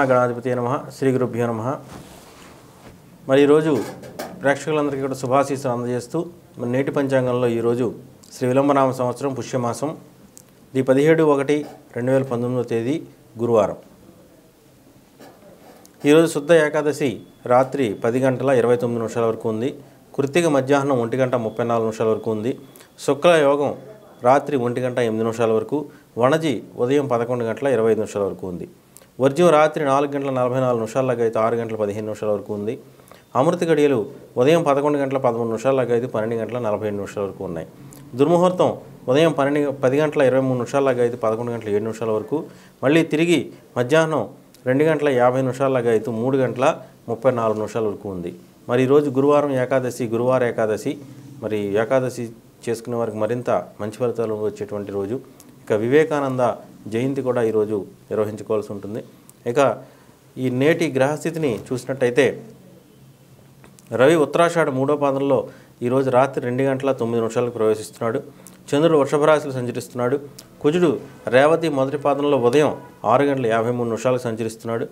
మహాగణాధిపతి నమ శ్రీ గురుభ్యో నమ. మరి ఈరోజు ప్రేక్షకులందరికీ కూడా శుభాశీస్సులు అందజేస్తూ మరి నేటి పంచాంగంలో ఈరోజు శ్రీ విలంబనామ సంవత్సరం పుష్యమాసం ది పదిహేడు ఒకటి రెండు వేల పంతొమ్మిదో తేదీ గురువారం. ఈరోజు శుద్ధ ఏకాదశి రాత్రి పది గంటల ఇరవై తొమ్మిది నిమిషాల వరకు ఉంది. కృత్తిక మధ్యాహ్నం ఒంటి గంట ముప్పై నాలుగు నిమిషాల వరకు ఉంది. శుక్ల యోగం రాత్రి ఒంటి గంట ఎనిమిది నిమిషాల వరకు. వణజి ఉదయం పదకొండు గంటల ఇరవై ఐదు నిమిషాల వరకు ఉంది. వర్జ్యం రాత్రి నాలుగు గంటల నలభై నాలుగు నిమిషాలకు అయితే ఆరు గంటల పదిహేను నిమిషాల వరకు ఉంది. అమృత గడియలు ఉదయం పదకొండు గంటల పదమూడు నిమిషాలకు అయితే పన్నెండు గంటల నలభై ఏడు నిమిషాల వరకు ఉన్నాయి. దుర్ముహూర్తం ఉదయం పన్నెండు పది గంటల ఇరవై మూడు నిమిషాలకు అయితే పదకొండు గంటల ఏడు నిమిషాల వరకు. మళ్ళీ తిరిగి మధ్యాహ్నం రెండు గంటల యాభై నిమిషాలకు అయితే మూడు గంటల ముప్పై నాలుగు నిమిషాల వరకు ఉంది. మరి ఈరోజు గురువారం ఏకాదశి గురువార ఏకాదశి. మరి ఏకాదశి చేసుకునే వారికి మరింత మంచి ఫలితాలు వచ్చేటువంటి రోజు. ఇక వివేకానంద జయంతి కూడా ఈరోజు నిర్వహించుకోవాల్సి ఉంటుంది. ఇక ఈ నేటి గ్రహస్థితిని చూసినట్టయితే రవి ఉత్తరాషాఢ మూడో పాదంలో ఈరోజు రాత్రి రెండు గంటల తొమ్మిది నిమిషాలకు ప్రవేశిస్తున్నాడు. చంద్రుడు వృషభరాశిలో సంచరిస్తున్నాడు. కుజుడు రేవతి మొదటి పాదంలో ఉదయం ఆరు గంటల యాభై మూడు నిమిషాలకు సంచరిస్తున్నాడు.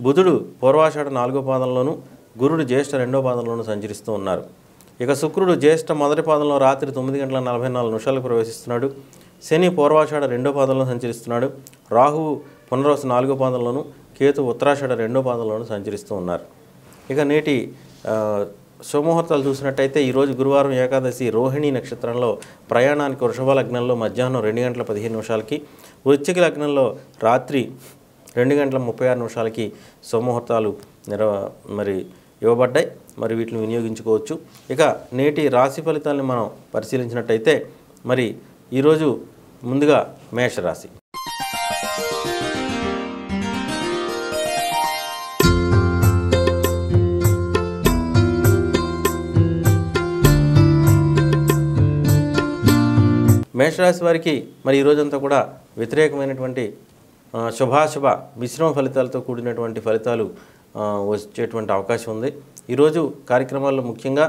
బుధుడు పూర్వాషాఢ నాలుగో పాదంలోను గురుడు జ్యేష్ఠ రెండో పాదంలోనూ సంచరిస్తూ ఉన్నారు. ఇక శుక్రుడు జ్యేష్ఠ మొదటి పాదంలో రాత్రి తొమ్మిది గంటల నలభై నాలుగు నిమిషాలకు ప్రవేశిస్తున్నాడు. శని పూర్వాషాఢ రెండో పాదంలో సంచరిస్తున్నాడు. రాహువు పునర్వస నాలుగో పాదంలోను కేతు ఉత్తరాషాఢ రెండో పాదంలోనూ సంచరిస్తూ ఉన్నారు. ఇక నేటి సోమహూర్తాలు శుభముహూర్తాలు చూసినట్టయితే ఈరోజు గురువారం ఏకాదశి రోహిణి నక్షత్రంలో ప్రయాణానికి వృషభ లగ్నంలో మధ్యాహ్నం రెండు గంటల పదిహేను నిమిషాలకి వృశ్చిక లగ్నంలో రాత్రి రెండు గంటల ముప్పై ఆరు నిమిషాలకి శుభముహూర్తాలు నిర్వ మరి ఇవ్వబడ్డాయి. మరి వీటిని వినియోగించుకోవచ్చు. ఇక నేటి రాశి ఫలితాలను మనం పరిశీలించినట్టయితే మరి ఈరోజు ముందుగా మేషరాశి. మేషరాశి వారికి మరి ఈ రోజంతా కూడా వ్యతిరేకమైనటువంటి శుభాశుభ మిశ్రమ ఫలితాలతో కూడినటువంటి ఫలితాలు వచ్చేటువంటి అవకాశం ఉంది. ఈరోజు కార్యక్రమాల్లో ముఖ్యంగా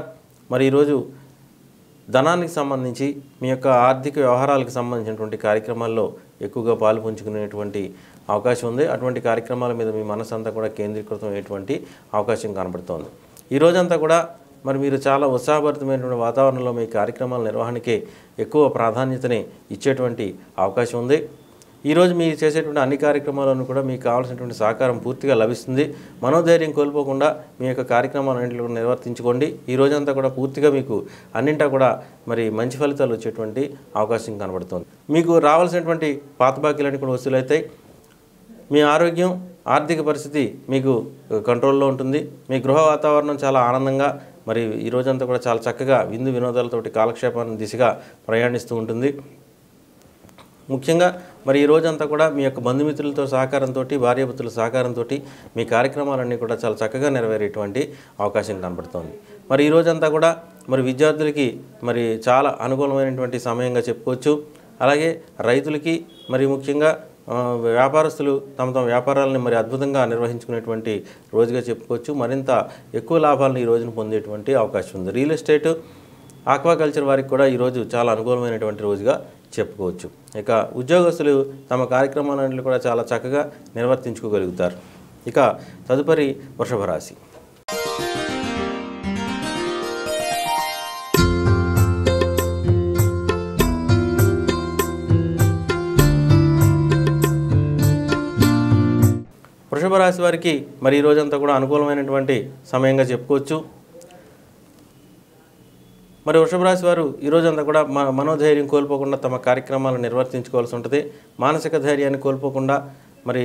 మరి ఈరోజు ధనానికి సంబంధించి మీ యొక్క ఆర్థిక వ్యవహారాలకు సంబంధించినటువంటి కార్యక్రమాల్లో ఎక్కువగా పాలు పుంజుకునేటువంటి అవకాశం ఉంది. అటువంటి కార్యక్రమాల మీద మీ మనసు అంతా కూడా కేంద్రీకృతం అయ్యేటువంటి అవకాశం కనబడుతోంది. ఈ రోజంతా కూడా మరి మీరు చాలా ఉత్సాహభరితమైనటువంటి వాతావరణంలో మీ కార్యక్రమాల నిర్వహణకే ఎక్కువ ప్రాధాన్యతని ఇచ్చేటువంటి అవకాశం ఉంది. ఈరోజు మీరు చేసేటువంటి అన్ని కార్యక్రమాలను కూడా మీకు కావాల్సినటువంటి సహకారం పూర్తిగా లభిస్తుంది. మనోధైర్యం కోల్పోకుండా మీ యొక్క కార్యక్రమాలన్నింటిలో కూడా నిర్వర్తించుకోండి. ఈ రోజంతా కూడా పూర్తిగా మీకు అన్నింటా కూడా మరి మంచి ఫలితాలు వచ్చేటువంటి అవకాశం కనబడుతుంది. మీకు రావాల్సినటువంటి పాత బాకీలన్నీ కూడా వసూలవుతాయి. మీ ఆరోగ్యం ఆర్థిక పరిస్థితి మీకు కంట్రోల్లో ఉంటుంది. మీ గృహ వాతావరణం చాలా ఆనందంగా మరి ఈ రోజంతా కూడా చాలా చక్కగా విందు వినోదాలతోటి కాలక్షేపాన్ని దిశగా ప్రయాణిస్తూ ఉంటుంది. ముఖ్యంగా మరి ఈ రోజంతా కూడా మీ యొక్క బంధుమిత్రులతో సహకారంతో భార్యాభర్తల సహకారంతో మీ కార్యక్రమాలన్నీ కూడా చాలా చక్కగా నెరవేరేటువంటి అవకాశం కనబడుతోంది. మరి ఈ రోజంతా కూడా మరి విద్యార్థులకి మరి చాలా అనుకూలమైనటువంటి సమయంగా చెప్పుకోవచ్చు. అలాగే రైతులకి మరి ముఖ్యంగా వ్యాపారస్తులు తమ తమ వ్యాపారాలను మరి అద్భుతంగా నిర్వహించుకునేటువంటి రోజుగా చెప్పుకోవచ్చు. మరింత ఎక్కువ లాభాలను ఈ రోజున పొందేటువంటి అవకాశం ఉంది. రియల్ ఎస్టేట్ ఆక్వాకల్చర్ వారికి కూడా ఈరోజు చాలా అనుకూలమైనటువంటి రోజుగా చెప్పుకోవచ్చు. ఇక ఉద్యోగస్తులు తమ కార్యక్రమాలన్నింటినీ కూడా చాలా చక్కగా నిర్వర్తించుకోగలుగుతారు. ఇక తదుపరి వృషభ రాశి. వృషభ రాశి వారికి మరి ఈ రోజంతా కూడా అనుకూలమైనటువంటి సమయంగా చెప్పుకోవచ్చు. మరి వృషభ రాశి వారు ఈ రోజంతా కూడా మనోధైర్యం కోల్పోకుండా తమ కార్యక్రమాలను నిర్వర్తించుకోవాల్సి ఉంటుంది. మానసిక ధైర్యాన్ని కోల్పోకుండా మరి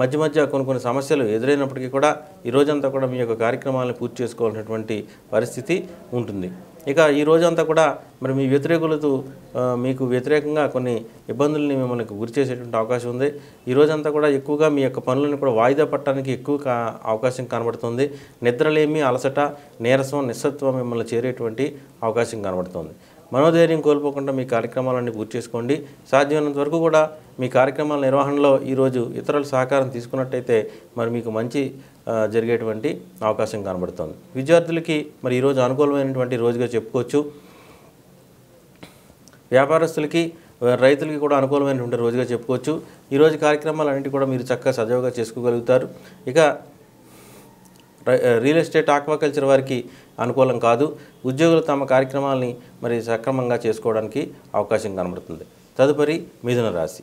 మధ్య మధ్య కొన్ని కొన్ని సమస్యలు ఎదురైనప్పటికీ కూడా ఈ కూడా మీ యొక్క కార్యక్రమాలను పూర్తి చేసుకోవాల్సినటువంటి పరిస్థితి ఉంటుంది. ఇక ఈ రోజంతా కూడా మరి మీ వ్యతిరేకులతో మీకు వ్యతిరేకంగా కొన్ని ఇబ్బందుల్ని మిమ్మల్ని గురి చేసేటువంటి అవకాశం ఉంది. ఈ రోజంతా కూడా ఎక్కువగా మీ యొక్క పనులను కూడా వాయిదా పట్టడానికి ఎక్కువ కా- అవకాశం కనబడుతుంది. నిద్రలేమి అలసట నీరసం నిస్సత్వం మిమ్మల్ని చేరేటువంటి అవకాశం కనబడుతుంది. మనోధైర్యం కోల్పోకుండా మీ కార్యక్రమాలన్నీ పూర్తి చేసుకోండి. సాధ్యమైనంత వరకు కూడా మీ కార్యక్రమాల నిర్వహణలో ఈరోజు ఇతరుల సహకారం తీసుకున్నట్టయితే మరి మీకు మంచి జరిగేటువంటి అవకాశం కనబడుతుంది. విద్యార్థులకి మరి ఈరోజు అనుకూలమైనటువంటి రోజుగా చెప్పుకోవచ్చు. వ్యాపారస్తులకి రైతులకి కూడా అనుకూలమైనటువంటి రోజుగా చెప్పుకోవచ్చు. ఈరోజు కార్యక్రమాలన్నింటి కూడా మీరు చక్కగా సజావుగా చేసుకోగలుగుతారు. ఇక రియల్ ఎస్టేట్ ఆక్వాకల్చర్ వారికి అనుకూలం కాదు. ఉద్యోగులు తమ కార్యక్రమాలని మరి సక్రమంగా చేసుకోవడానికి అవకాశం కనబడుతుంది. తదుపరి మిథున రాశి.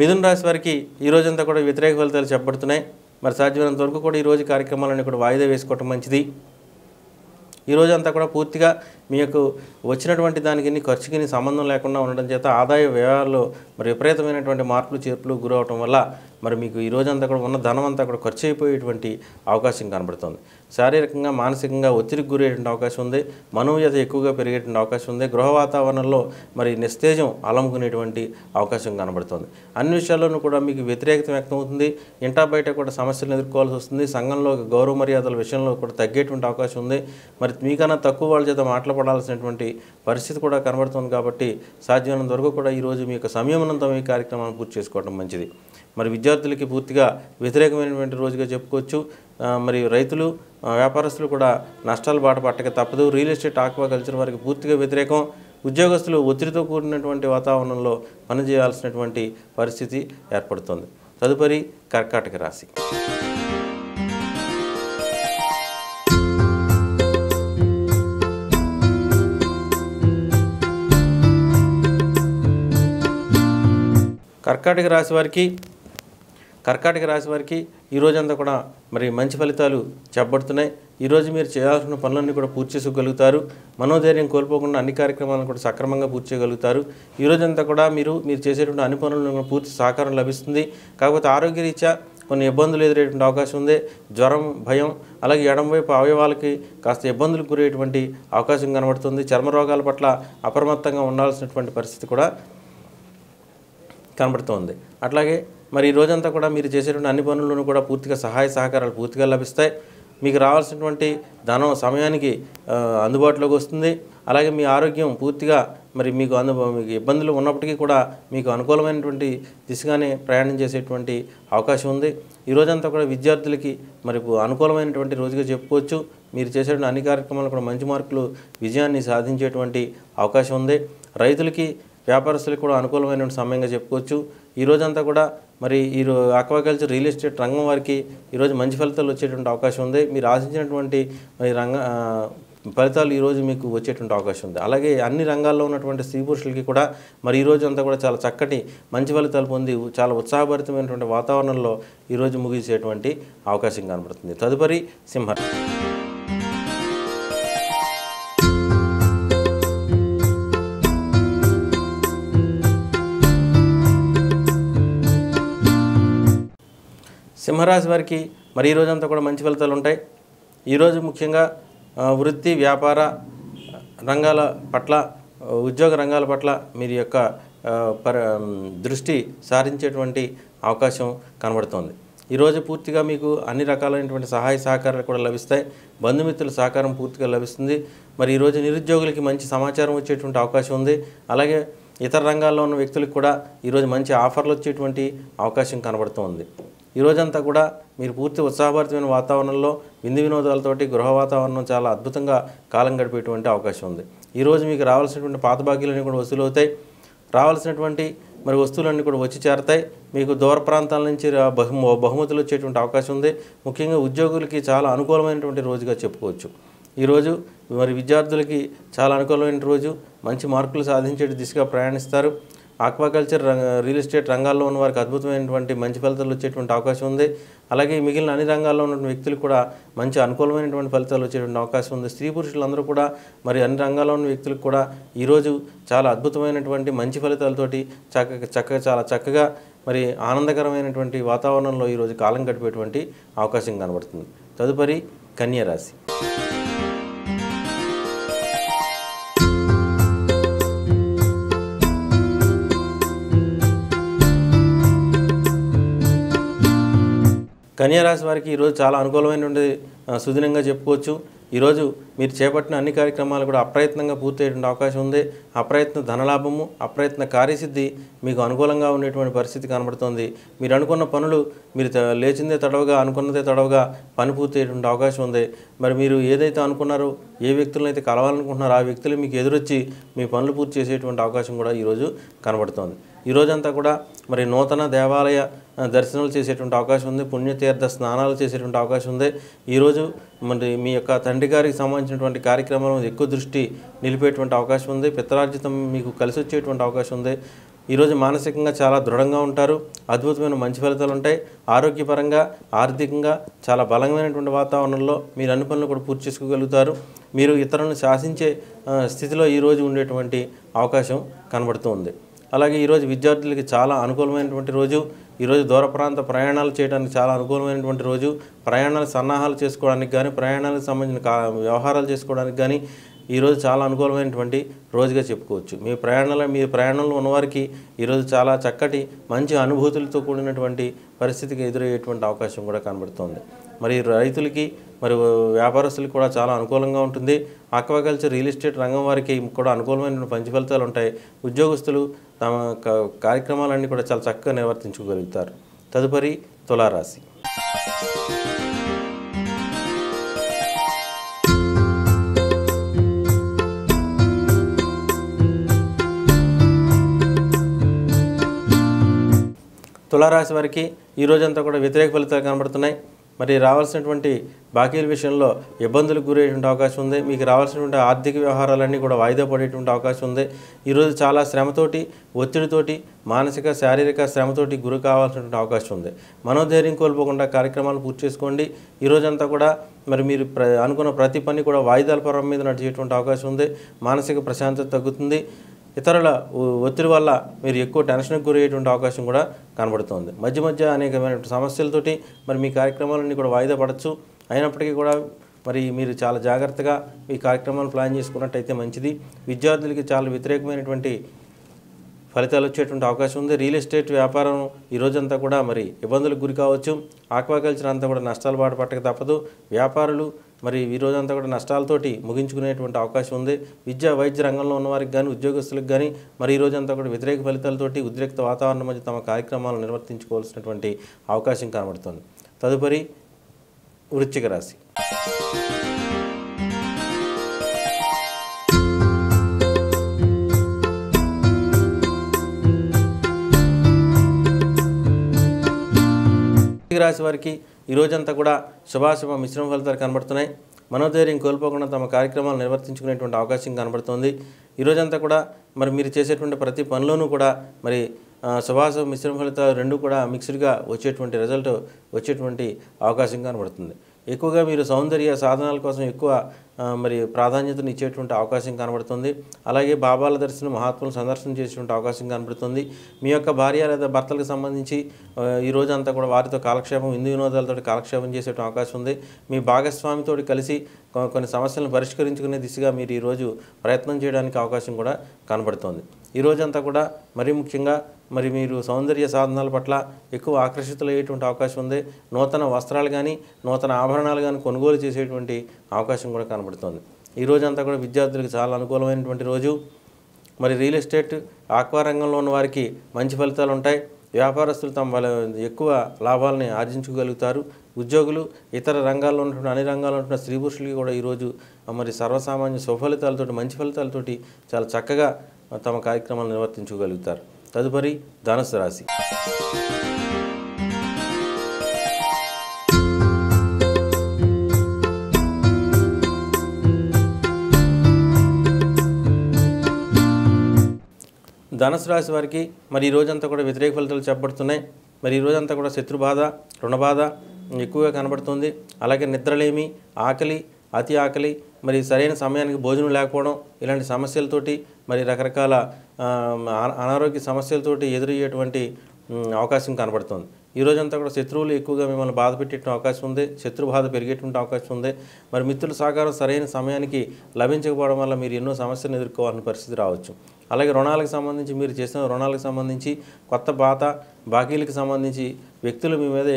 మిథున రాశి వారికి ఈ రోజంతా కూడా వ్యతిరేక ఫలితాలు చెప్పబడుతున్నాయి మరి సాధ్యమైనంత వరకు కూడా ఈ రోజు కార్యక్రమాలను కూడా వాయిదా వేసుకోవటం మంచిది. ఈ రోజంతా కూడా పూర్తిగా మీ యొక్క వచ్చినటువంటి దానికి ఖర్చుకి సంబంధం లేకుండా ఉండడం చేత ఆదాయ వ్యయాల్లో మరి విపరీతమైనటువంటి మార్పులు చేర్పులు గురవటం వల్ల మరి మీకు ఈ రోజంతా కూడా ఉన్న ధనం అంతా కూడా ఖర్చు అయిపోయేటువంటి అవకాశం కనబడుతుంది. శారీరకంగా మానసికంగా ఒత్తిడికి గురయ్యేటువంటి అవకాశం ఉంది. మనోవ్యత ఎక్కువగా పెరిగేటువంటి అవకాశం ఉంది. గృహ వాతావరణంలో మరి నిస్తేజం అలముకునేటువంటి అవకాశం కనబడుతుంది. అన్ని విషయాల్లోనూ కూడా మీకు వ్యతిరేకత వ్యక్తమవుతుంది. ఇంటా బయట కూడా సమస్యలను ఎదుర్కోవాల్సి వస్తుంది. సంఘంలో గౌరవ మర్యాదల విషయంలో కూడా తగ్గేటువంటి అవకాశం ఉంది. మరి మీకన్నా తక్కువ వాళ్ళ చేత మాట్లాడాల్సినటువంటి పరిస్థితి కూడా కనబడుతుంది కాబట్టి సాధ్యమైనంత వరకు కూడా ఈరోజు మీ యొక్క సంయమనంతో ఈ కార్యక్రమాన్ని పూర్తి చేసుకోవడం మంచిది. మరి విద్యార్థులకి పూర్తిగా వ్యతిరేకమైనటువంటి రోజుగా చెప్పుకోవచ్చు. మరి రైతులు వ్యాపారస్తులు కూడా నష్టాలు బాట పట్టక తప్పదు. రియల్ ఎస్టేట్ ఆక్వాకల్చర్ వారికి పూర్తిగా వ్యతిరేకం. ఉద్యోగస్తులు ఒత్తిడితో కూడినటువంటి వాతావరణంలో పనిచేయాల్సినటువంటి పరిస్థితి ఏర్పడుతుంది. తదుపరి కర్కాటక రాశి. కర్కాటక రాశి వారికి కర్కాటక రాశి వారికి ఈరోజంతా కూడా మరి మంచి ఫలితాలు చెప్పబడుతున్నాయి ఈరోజు మీరు చేయాల్సిన పనులన్నీ కూడా పూర్తి చేసుకోగలుగుతారు. మనోధైర్యం కోల్పోకుండా అన్ని కార్యక్రమాలను కూడా సక్రమంగా పూర్తి చేయగలుగుతారు. ఈ రోజంతా కూడా మీరు మీరు చేసేటువంటి అన్ని పనులను కూడా పూర్తి సహకారం లభిస్తుంది. కాకపోతే ఆరోగ్యరీత్యా కొన్ని ఇబ్బందులు ఎదురేటువంటి అవకాశం ఉంది. జ్వరం భయం అలాగే ఎడమవైపు అవయవాలకి కాస్త ఇబ్బందులు గురయ్యేటువంటి అవకాశం కనబడుతుంది. చర్మ రోగాల పట్ల అప్రమత్తంగా ఉండాల్సినటువంటి పరిస్థితి కూడా కనబడుతోంది. అట్లాగే మరి ఈ రోజంతా కూడా మీరు చేసేటువంటి అన్ని పనులను కూడా పూర్తిగా సహాయ సహకారాలు పూర్తిగా లభిస్తాయి. మీకు రావాల్సినటువంటి ధనం సమయానికి అందుబాటులోకి వస్తుంది. అలాగే మీ ఆరోగ్యం పూర్తిగా మరి మీకు అందు మీకు ఇబ్బందులు ఉన్నప్పటికీ కూడా మీకు అనుకూలమైనటువంటి దిశగానే ప్రయాణం చేసేటువంటి అవకాశం ఉంది. ఈ రోజంతా కూడా విద్యార్థులకి మరి అనుకూలమైనటువంటి రోజుగా చెప్పుకోవచ్చు. మీరు చేసేటువంటి అన్ని కార్యక్రమాలు కూడా మంచి మార్కులు విజయాన్ని సాధించేటువంటి అవకాశం ఉంది. రైతులకి వ్యాపారస్తులకు కూడా అనుకూలమైనటువంటి సమయంగా చెప్పుకోవచ్చు. ఈ రోజంతా కూడా మరి ఈ ఆక్వాకల్చర్ రియల్ ఎస్టేట్ రంగం వారికి ఈరోజు మంచి ఫలితాలు వచ్చేటువంటి అవకాశం ఉంది. మీరు ఆశించినటువంటి మరి రంగ ఫలితాలు ఈరోజు మీకు వచ్చేటువంటి అవకాశం ఉంది. అలాగే అన్ని రంగాల్లో ఉన్నటువంటి స్త్రీ పురుషులకి కూడా మరి ఈ రోజు అంతా కూడా చాలా చక్కటి మంచి ఫలితాలు పొంది చాలా ఉత్సాహభరితమైనటువంటి వాతావరణంలో ఈరోజు ముగిసేటువంటి అవకాశం కనబడుతుంది. తదుపరి సింహ సింహరాశి వారికి మరి ఈ రోజంతా కూడా మంచి ఫలితాలు ఉంటాయి. ఈరోజు ముఖ్యంగా వృత్తి వ్యాపార రంగాల పట్ల ఉద్యోగ రంగాల పట్ల మీరు యొక్క పర దృష్టి సారించేటువంటి అవకాశం కనబడుతోంది. ఈరోజు పూర్తిగా మీకు అన్ని రకాలైనటువంటి సహాయ సహకారాలు కూడా లభిస్తాయి. బంధుమిత్రుల సహకారం పూర్తిగా లభిస్తుంది. మరి ఈరోజు నిరుద్యోగులకి మంచి సమాచారం వచ్చేటువంటి అవకాశం ఉంది. అలాగే ఇతర రంగాల్లో ఉన్న వ్యక్తులకు కూడా ఈరోజు మంచి ఆఫర్లు వచ్చేటువంటి అవకాశం కనబడుతోంది. ఈ రోజంతా కూడా మీరు పూర్తి ఉత్సాహభరితమైన వాతావరణంలో విందు వినోదాలతోటి గృహ వాతావరణం చాలా అద్భుతంగా కాలం గడిపేటువంటి అవకాశం ఉంది. ఈరోజు మీకు రావాల్సినటువంటి పాత బాకీలన్నీ కూడా వసూలు అవుతాయి. రావాల్సినటువంటి మరి వస్తువులన్నీ కూడా వచ్చి చేరతాయి. మీకు దూర ప్రాంతాల నుంచి బహు బహుమతులు వచ్చేటువంటి అవకాశం ఉంది. ముఖ్యంగా ఉద్యోగులకి చాలా అనుకూలమైనటువంటి రోజుగా చెప్పుకోవచ్చు. ఈరోజు మరి విద్యార్థులకి చాలా అనుకూలమైన రోజు. మంచి మార్కులు సాధించే దిశగా ప్రయాణిస్తారు. ఆక్వాకల్చర్ రంగ రియల్ ఎస్టేట్ రంగాల్లో ఉన్న వారికి అద్భుతమైనటువంటి మంచి ఫలితాలు వచ్చేటువంటి అవకాశం ఉంది. అలాగే మిగిలిన అన్ని రంగాల్లో ఉన్నటువంటి వ్యక్తులు కూడా మంచి అనుకూలమైనటువంటి ఫలితాలు వచ్చేటువంటి అవకాశం ఉంది. స్త్రీ పురుషులందరూ కూడా మరి అన్ని రంగాల్లో ఉన్న వ్యక్తులకు కూడా ఈరోజు చాలా అద్భుతమైనటువంటి మంచి ఫలితాలతోటి చక్కగా చక్కగా చాలా చక్కగా మరి ఆనందకరమైనటువంటి వాతావరణంలో ఈరోజు కాలం గడిపేటువంటి అవకాశం కనబడుతుంది. తదుపరి కన్యరాశి కన్యారాశి వారికి ఈరోజు చాలా అనుకూలమైనటువంటి సుదినంగా చెప్పుకోవచ్చు. ఈరోజు మీరు చేపట్టిన అన్ని కార్యక్రమాలు కూడా అప్రయత్నంగా పూర్తయ్యేటువంటి అవకాశం ఉంది. అప్రయత్న ధనలాభము అప్రయత్న కార్యసిద్ధి మీకు అనుకూలంగా ఉండేటువంటి పరిస్థితి కనబడుతోంది. మీరు అనుకున్న పనులు మీరు త- లేచిందే తడవగా అనుకున్నదే తడవగా పని పూర్తయ్యేటువంటి అవకాశం ఉంది. మరి మీరు ఏదైతే అనుకున్నారో ఏ వ్యక్తులను అయితే కలవాలనుకుంటున్నారో ఆ వ్యక్తులు మీకు ఎదురొచ్చి మీ పనులు పూర్తి చేసేటువంటి అవకాశం కూడా ఈరోజు కనబడుతోంది. ఈ రోజంతా కూడా మరి నూతన దేవాలయ దర్శనాలు చేసేటువంటి అవకాశం ఉంది. పుణ్యతీర్థ స్నానాలు చేసేటువంటి అవకాశం ఉంది. ఈరోజు మరి మీ యొక్క తండ్రి గారికి సంబంధించినటువంటి కార్యక్రమాల ఎక్కువ దృష్టి నిలిపేటువంటి అవకాశం ఉంది. పిత్రార్జితం మీకు కలిసి వచ్చేటువంటి అవకాశం ఉంది. ఈరోజు మానసికంగా చాలా దృఢంగా ఉంటారు. అద్భుతమైన మంచి ఫలితాలు ఉంటాయి. ఆరోగ్యపరంగా ఆర్థికంగా చాలా బలమైనటువంటి వాతావరణంలో మీరు అన్ని పనులు కూడా పూర్తి చేసుకోగలుగుతారు. మీరు ఇతరులను శాసించే స్థితిలో ఈరోజు ఉండేటువంటి అవకాశం కనబడుతూ ఉంది. అలాగే ఈరోజు విద్యార్థులకి చాలా అనుకూలమైనటువంటి రోజు. ఈరోజు దూర ప్రాంత ప్రయాణాలు చేయడానికి చాలా అనుకూలమైనటువంటి రోజు. ప్రయాణాలు సన్నాహాలు చేసుకోవడానికి కానీ ప్రయాణాలకు సంబంధించిన వ్యవహారాలు చేసుకోవడానికి కానీ ఈరోజు చాలా అనుకూలమైనటువంటి రోజుగా చెప్పుకోవచ్చు. మీ ప్రయాణంలో మీ ప్రయాణంలో ఉన్నవారికి ఈరోజు చాలా చక్కటి మంచి అనుభూతులతో కూడినటువంటి పరిస్థితికి ఎదురయ్యేటువంటి అవకాశం కూడా కనబడుతోంది. మరి రైతులకి మరి వ్యాపారస్తులకు కూడా చాలా అనుకూలంగా ఉంటుంది. ఆక్వాకల్చర్ రియల్ ఎస్టేట్ రంగం వారికి కూడా అనుకూలమైన మంచి ఫలితాలు ఉంటాయి. ఉద్యోగస్తులు తమ కార్యక్రమాలన్నీ కూడా చాలా చక్కగా నిర్వర్తించుకోగలుగుతారు. తదుపరి తులారాశి. తులారాశి వారికి ఈ రోజంతా కూడా వ్యతిరేక ఫలితాలు కనబడుతున్నాయి. మరి రావాల్సినటువంటి బాకీల విషయంలో ఇబ్బందులకు గురయ్యేటువంటి అవకాశం ఉంది. మీకు రావాల్సినటువంటి ఆర్థిక వ్యవహారాలన్నీ కూడా వాయిదా పడేటువంటి అవకాశం ఉంది. ఈరోజు చాలా శ్రమతోటి ఒత్తిడితోటి మానసిక శారీరక శ్రమతోటి గురి కావాల్సినటువంటి అవకాశం ఉంది. మనోధైర్యం కోల్పోకుండా కార్యక్రమాలు పూర్తి చేసుకోండి. ఈ రోజంతా కూడా మరి మీరు ప్ర అనుకున్న ప్రతి పని కూడా వాయిదాల పరం మీద నడిచేటువంటి అవకాశం ఉంది. మానసిక ప్రశాంతత తగ్గుతుంది. ఇతరుల ఒత్తిడి వల్ల మీరు ఎక్కువ టెన్షన్కి గురయ్యేటువంటి అవకాశం కూడా కనబడుతుంది. మధ్య మధ్య అనేకమైన సమస్యలతోటి మరి మీ కార్యక్రమాలన్నీ కూడా వాయిదా పడవచ్చు అయినప్పటికీ కూడా మరి మీరు చాలా జాగ్రత్తగా ఈ కార్యక్రమాలు ప్లాన్ చేసుకున్నట్టయితే మంచిది. విద్యార్థులకి చాలా వ్యతిరేకమైనటువంటి ఫలితాలు వచ్చేటువంటి అవకాశం ఉంది. రియల్ ఎస్టేట్ వ్యాపారం ఈ రోజంతా కూడా మరి ఇబ్బందులకు గురి కావచ్చు. ఆక్వాకల్చర్ అంతా కూడా నష్టాలు బాట పట్టక తప్పదు. వ్యాపారులు మరి ఈ రోజంతా కూడా నష్టాలతోటి ముగించుకునేటువంటి అవకాశం ఉంది. విద్యా వైద్య రంగంలో ఉన్న వారికి కానీ ఉద్యోగస్తులకు కానీ మరి ఈ రోజంతా కూడా వ్యతిరేక ఫలితాలతోటి ఉద్రిక్త వాతావరణం మధ్య తమ కార్యక్రమాలను నిర్వర్తించుకోవాల్సినటువంటి అవకాశం కనబడుతుంది. తదుపరి వృశ్చిక రాశి. రాశి వారికి ఈ రోజంతా కూడా శుభాశుభ మిశ్రమ ఫలితాలు కనబడుతున్నాయి. మనోధైర్యం కోల్పోకుండా తమ కార్యక్రమాలు నిర్వర్తించుకునేటువంటి అవకాశం కనబడుతుంది. ఈ రోజంతా కూడా మరి మీరు చేసేటువంటి ప్రతి పనిలోనూ కూడా మరి శుభాశుభ మిశ్రమ ఫలితాలు రెండు కూడా మిక్స్డ్గా వచ్చేటువంటి రిజల్ట్ వచ్చేటువంటి అవకాశం కనబడుతుంది. ఎక్కువగా మీరు సౌందర్య సాధనాల కోసం ఎక్కువ మరి ప్రాధాన్యతను ఇచ్చేటువంటి అవకాశం కనబడుతుంది. అలాగే బాబాల దర్శనం మహాత్ములు సందర్శన చేసేటువంటి అవకాశం కనబడుతుంది. మీ యొక్క భార్య లేదా భర్తలకు సంబంధించి ఆ, ఈ రోజంతా కూడా వారితో కాలక్షేపం హిందూ వినోదాలతో కాలక్షేపం చేసే అవకాశం ఉంది. మీ భాగస్వామితో కలిసి కొన్ని సమస్యలను పరిష్కరించుకునే దిశగా మీరు ఈరోజు ప్రయత్నం చేయడానికి అవకాశం కూడా కనబడుతోంది. ఈ రోజంతా కూడా మరీ ముఖ్యంగా మరి మీరు సౌందర్య సాధనాల పట్ల ఎక్కువ ఆకర్షితులయ్యేటువంటి అవకాశం ఉంది. నూతన వస్త్రాలు కానీ నూతన ఆభరణాలు కానీ కొనుగోలు చేసేటువంటి అవకాశం కూడా కనబడుతుంది. ఈ రోజంతా కూడా విద్యార్థులకు చాలా అనుకూలమైనటువంటి రోజు. మరి రియల్ ఎస్టేట్ ఆక్వా రంగంలో ఉన్న వారికి మంచి ఫలితాలు ఉంటాయి. వ్యాపారస్తులు తమ వల ఎక్కువ లాభాలని ఆర్జించగలుగుతారు ఉద్యోగులు ఇతర రంగాల్లో ఉంటున్న అన్ని రంగాల్లో ఉంటున్న స్త్రీ పురుషులకి కూడా ఈరోజు మరి సర్వసామాన్య సుఫలితాలతోటి మంచి ఫలితాలతోటి చాలా చక్కగా తమ కార్యక్రమాలు నిర్వర్తించగలుగుతారు. తదుపరి ధనుసు రాశి. ధనుసు రాశి వారికి మరి ఈ రోజంతా కూడా వ్యతిరేక ఫలితాలు చెప్పబడుతున్నాయి మరి ఈ రోజంతా కూడా శత్రు బాధ రుణ బాధ ఎక్కువగా కనబడుతుంది. అలాగే నిద్రలేమి ఆకలి అతి ఆకలి మరి సరైన సమయానికి భోజనం లేకపోవడం ఇలాంటి సమస్యలతోటి మరి రకరకాల అనారోగ్య సమస్యలతోటి ఎదురయ్యేటువంటి అవకాశం కనబడుతుంది. ఈ రోజంతా కూడా శత్రువులు ఎక్కువగా మిమ్మల్ని బాధ పెట్టేటువంటి అవకాశం ఉంది శత్రు బాధ పెరిగేటువంటి అవకాశం ఉంది. మరి మిత్రుల సహకారం సరైన సమయానికి లభించకపోవడం వల్ల మీరు ఎన్నో సమస్యలను ఎదుర్కోవాలని పరిస్థితి రావచ్చు. అలాగే రుణాలకు సంబంధించి మీరు చేసిన రుణాలకు సంబంధించి కొత్త బాత బాకీలకు సంబంధించి వ్యక్తులు మీ మీద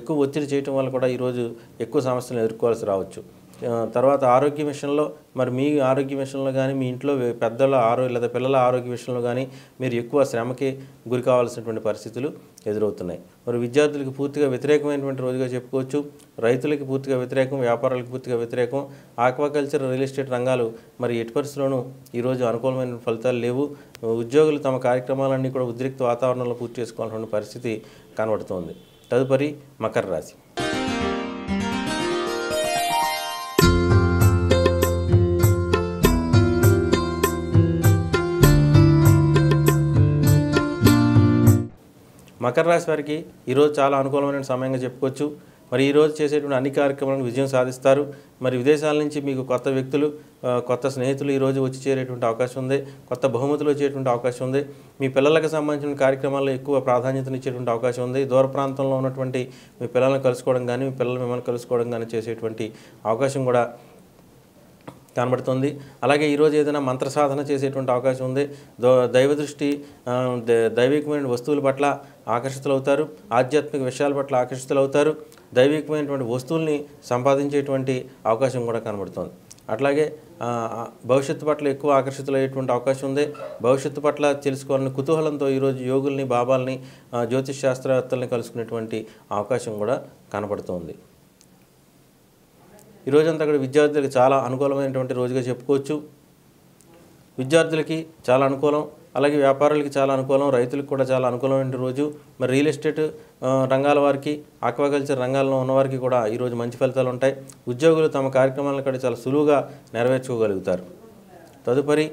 ఎక్కువ ఒత్తిడి చేయటం వల్ల కూడా ఈరోజు ఎక్కువ సమస్యలను ఎదుర్కోవాల్సి రావచ్చు. తర్వాత ఆరోగ్య విషయంలో మరి మీ ఆరోగ్య విషయంలో కానీ మీ ఇంట్లో పెద్దల ఆరోగ్య లేదా పిల్లల ఆరోగ్య విషయంలో కానీ మీరు ఎక్కువ శ్రమకి గురి కావాల్సినటువంటి పరిస్థితులు ఎదురవుతున్నాయి. మరి విద్యార్థులకు పూర్తిగా వ్యతిరేకమైనటువంటి రోజుగా చెప్పుకోవచ్చు. రైతులకి పూర్తిగా వ్యతిరేకం వ్యాపారాలకు పూర్తిగా వ్యతిరేకం ఆక్వాకల్చర్ రియల్ ఎస్టేట్ రంగాలు మరి ఎటు పరిస్థితుల్లోనూ ఈరోజు అనుకూలమైన ఫలితాలు లేవు. ఉద్యోగులు తమ కార్యక్రమాలన్నీ కూడా ఉద్రిక్త వాతావరణంలో పూర్తి చేసుకోవాల్సిన పరిస్థితి కనబడుతోంది. తదుపరి మకర రాశి. మకర రాశి వారికి ఈరోజు చాలా అనుకూలమైన సమయంగా చెప్పుకోవచ్చు. మరి ఈరోజు చేసేటువంటి అన్ని కార్యక్రమాలను విజయం సాధిస్తారు. మరి విదేశాల నుంచి మీకు కొత్త వ్యక్తులు కొత్త స్నేహితులు ఈరోజు వచ్చి చేరేటువంటి అవకాశం ఉంది. కొత్త బహుమతులు వచ్చేటువంటి అవకాశం ఉంది. మీ పిల్లలకు సంబంధించిన కార్యక్రమాల్లో ఎక్కువ ప్రాధాన్యతనిచ్చేటువంటి అవకాశం ఉంది. దూర ప్రాంతంలో ఉన్నటువంటి మీ పిల్లల్ని కలుసుకోవడం కానీ మీ పిల్లలు మిమ్మల్ని కలుసుకోవడం కానీ చేసేటువంటి అవకాశం కూడా కనబడుతుంది. అలాగే ఈరోజు ఏదైనా మంత్ర సాధన చేసేటువంటి అవకాశం ఉంది. దో దైవ దృష్టి దైవికమైన వస్తువుల పట్ల ఆకర్షితులవుతారు. ఆధ్యాత్మిక విషయాల పట్ల ఆకర్షితులవుతారు. దైవికమైనటువంటి వస్తువుల్ని సంపాదించేటువంటి అవకాశం కూడా కనబడుతుంది. అట్లాగే భవిష్యత్తు పట్ల ఎక్కువ ఆకర్షితులయ్యేటువంటి అవకాశం ఉంది. భవిష్యత్తు పట్ల తెలుసుకోవాలని కుతూహలంతో ఈరోజు యోగుల్ని బాబాల్ని జ్యోతిష్ శాస్త్రవేత్తల్ని కలుసుకునేటువంటి అవకాశం కూడా కనబడుతోంది. ఈ రోజంతా కూడా విద్యార్థులకు చాలా అనుకూలమైనటువంటి రోజుగా చెప్పుకోవచ్చు. విద్యార్థులకి చాలా అనుకూలం అలాగే వ్యాపారులకి చాలా అనుకూలం రైతులకు కూడా చాలా అనుకూలమైన రోజు. మరి రియల్ ఎస్టేట్ రంగాల వారికి ఆక్వాకల్చర్ రంగాల్లో ఉన్నవారికి కూడా ఈరోజు మంచి ఫలితాలు ఉంటాయి. ఉద్యోగులు తమ కార్యక్రమాలను కూడా చాలా సులువుగా నెరవేర్చుకోగలుగుతారు. తదుపరి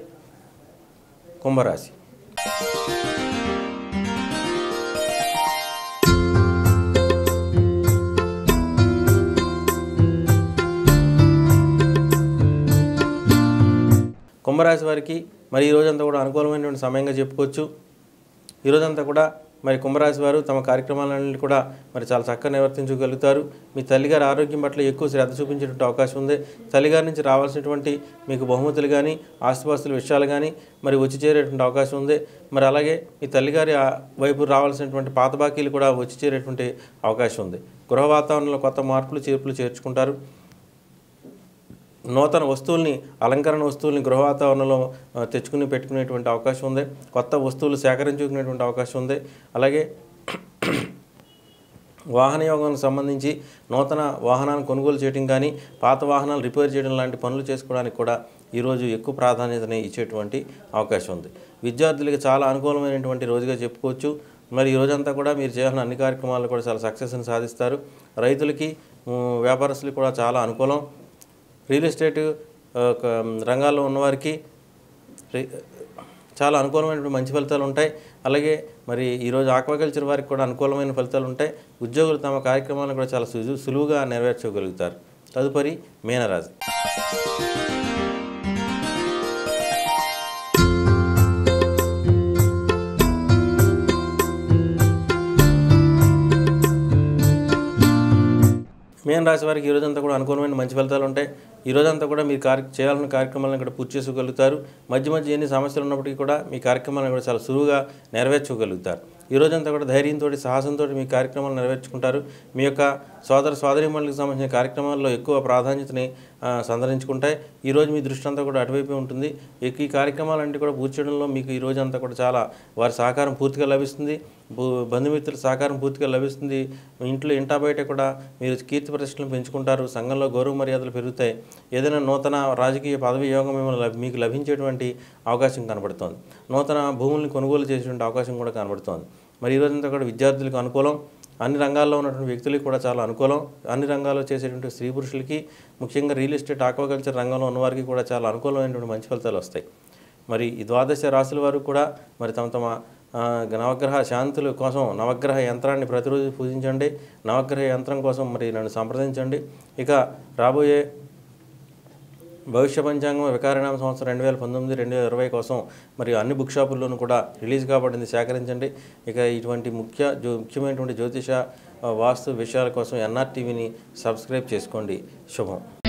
కుంభరాశి. కుంభరాశి వారికి మరి ఈ రోజంతా కూడా అనుకూలమైనటువంటి సమయంగా చెప్పుకోవచ్చు. ఈ కూడా మరి కుంభరాశి వారు తమ కార్యక్రమాలన్నీ కూడా మరి చాలా చక్కగా నిర్వర్తించగలుగుతారు. మీ తల్లిగారి ఆరోగ్యం పట్ల ఎక్కువ శ్రద్ధ చూపించేటువంటి అవకాశం ఉంది. తల్లిగారి నుంచి రావాల్సినటువంటి మీకు బహుమతులు కానీ ఆస్తిపాస్తుల విషయాలు కానీ మరి వచ్చి చేరేటువంటి అవకాశం ఉంది. మరి అలాగే మీ తల్లిగారి వైపు రావాల్సినటువంటి పాత బాకీలు కూడా వచ్చి చేరేటువంటి అవకాశం ఉంది. గృహ వాతావరణంలో కొత్త మార్పులు చేర్పులు చేర్చుకుంటారు. నూతన వస్తువుల్ని అలంకరణ వస్తువుల్ని గృహ వాతావరణంలో తెచ్చుకుని పెట్టుకునేటువంటి అవకాశం ఉంది. కొత్త వస్తువులు సేకరించుకునేటువంటి అవకాశం ఉంది. అలాగే వాహన యోగానికి సంబంధించి నూతన వాహనాన్ని కొనుగోలు చేయడం కానీ పాత వాహనాలు రిపేర్ చేయడం లాంటి పనులు చేసుకోవడానికి కూడా ఈరోజు ఎక్కువ ప్రాధాన్యతని ఇచ్చేటువంటి అవకాశం ఉంది. విద్యార్థులకి చాలా అనుకూలమైనటువంటి రోజుగా చెప్పుకోవచ్చు. మరి ఈ రోజంతా కూడా మీరు చేయాల్సిన అన్ని కార్యక్రమాలు కూడా చాలా సక్సెస్ని సాధిస్తారు. రైతులకి ఉమ్, వ్యాపారస్తులకి కూడా చాలా అనుకూలం. రియల్ ఎస్టేట్ ఒక, రంగాల్లో ఉన్నవారికి చాలా అనుకూలమైనటువంటి మంచి ఫలితాలు ఉంటాయి. అలాగే మరి ఈరోజు ఆక్వాకల్చర్ వారికి కూడా అనుకూలమైన ఫలితాలు ఉంటాయి. ఉద్యోగులు తమ కార్యక్రమాలను కూడా చాలా సులువుగా నెరవేర్చగలుగుతారు. తదుపరి మీనరాజు. మేన్ రాశి వారికి ఈ రోజంతా కూడా అనుకూలమైన మంచి ఫలితాలు ఉంటాయి. ఈ రోజంతా కూడా మీరు కార్య చేయాలన్న కార్యక్రమాలను కూడా పూర్తి చేసుకోగలుగుతారు. మధ్య మధ్య ఎన్ని సమస్యలు ఉన్నప్పటికీ కూడా మీ కార్యక్రమాలను కూడా చాలా సులువుగా నెరవేర్చుకోగలుగుతారు ఈ రోజంతా కూడా ధైర్యంతో సాహసంతో మీ కార్యక్రమాలు నెరవేర్చుకుంటారు. మీ యొక్క సోదర సోదరీమణులకు సంబంధించిన కార్యక్రమాల్లో ఎక్కువ ప్రాధాన్యతని సంతరించుకుంటాయి. ఈ రోజు మీ దృష్టి అంతా కూడా అటువైపే ఉంటుంది. ఈ కార్యక్రమాలన్నీ కూడా పూర్తి చేయడంలో మీకు ఈ రోజంతా కూడా చాలా వారి సహకారం పూర్తిగా లభిస్తుంది. బంధుమిత్రుల సహకారం పూర్తిగా లభిస్తుంది. మీ ఇంట్లో ఇంటా బయట కూడా మీరు కీర్తి ప్రతిష్టలు పెంచుకుంటారు. సంఘంలో గౌరవ మర్యాదలు పెరుగుతాయి. ఏదైనా నూతన రాజకీయ పదవి యోగం మిమ్మల్ని లభి- మీకు లభించేటువంటి అవకాశం కనబడుతోంది. నూతన భూముల్ని కొనుగోలు చేసేటువంటి అవకాశం కూడా కనబడుతోంది. మరి ఈ రోజంతా కూడా విద్యార్థులకు అనుకూలం. అన్ని రంగాల్లో ఉన్నటువంటి వ్యక్తులకి కూడా చాలా అనుకూలం. అన్ని రంగాల్లో చేసేటువంటి స్త్రీ పురుషులకి ముఖ్యంగా రియల్ ఎస్టేట్ ఆక్వాకల్చర్ రంగంలో ఉన్నవారికి కూడా చాలా అనుకూలమైనటువంటి మంచి ఫలితాలు వస్తాయి. మరి ఈ ద్వాదశ రాశుల వారు కూడా మరి తమ తమ నవగ్రహ శాంతుల కోసం నవగ్రహ యంత్రాన్ని ప్రతిరోజు పూజించండి. నవగ్రహ యంత్రం కోసం మరి నన్ను సంప్రదించండి. ఇక రాబోయే భవిష్య పంచాంగం వికారనామ సంవత్సరం రెండు వేల పంతొమ్మిది రెండు వేల ఇరవై కోసం మరియు అన్ని బుక్ షాపుల్లోనూ కూడా రిలీజ్ కాబడింది. సేకరించండి. ఇక ఇటువంటి ముఖ్య జో ముఖ్యమైనటువంటి జ్యోతిష వాస్తు విషయాల కోసం ఎన్ఆర్టీవీని సబ్స్క్రైబ్ చేసుకోండి. శుభం.